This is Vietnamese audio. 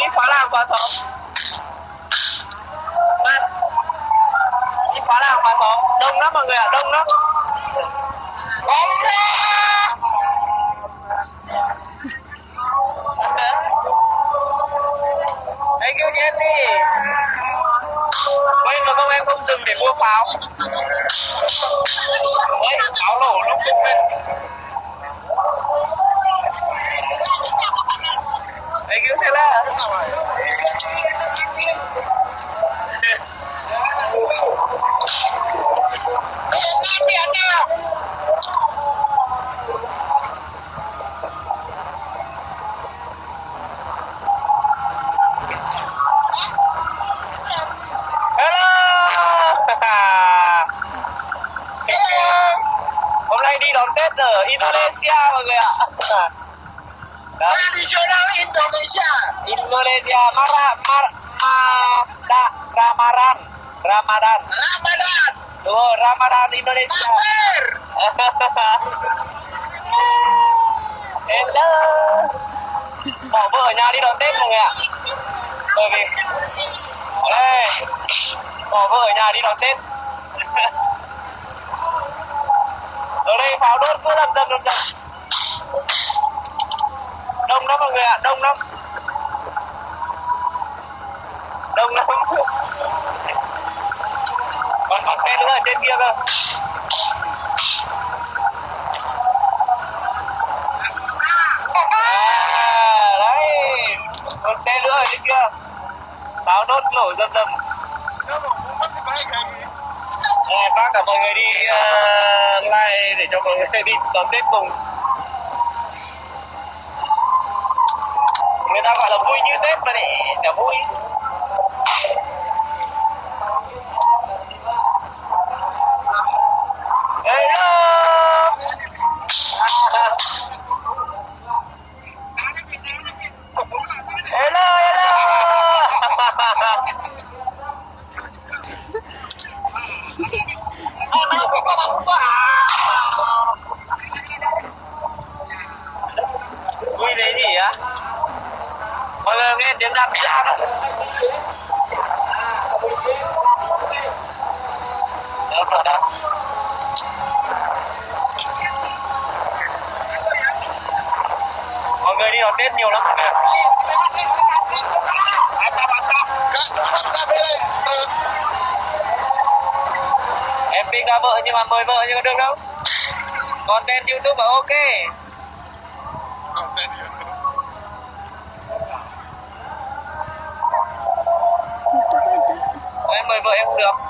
đi phá làng phá xóm. Mas đi phá làng phá xóm. Đông lắm mọi người ạ đông lắm. Anh kêu chết đi. Quên mà không em không dừng để mua pháo. Ôi, pháo nổ Tết ở Indonesia ạ Đấy. Tradisional Indonesia. Indonesia Mara Mar Mada Ramadan Ramadan Ramadan. đúng rồi Ramadan Indonesia. Hello bỏ vợ nhà đi đón Tết mọi người ạ bởi vì đây bỏ vợ ở nhà đi đón Tết ở đây pháo đốt cứ đầm đầm đầm đầm đông lắm mọi người ạ đông lắm. Đông lắm. Còn có xe nữa ở trên kia cơ. À đấy. Còn xe nữa ở trên kia. Pháo đốt nổ rầm rầm. À, bác cả mọi người đi uh, like để cho mọi người đi đón tết cùng. Người ta gọi là vui như tết mà để để vui. Á. Mọi người nghe tiếng đàn piano đâu rồi đâu mọi người đi đón tết nhiều lắm. Mọi em đi ra vợ nhưng mà mời vợ nhưng mà được đâu? Content youtube mà ok. Itu youtube. Vợ em không được.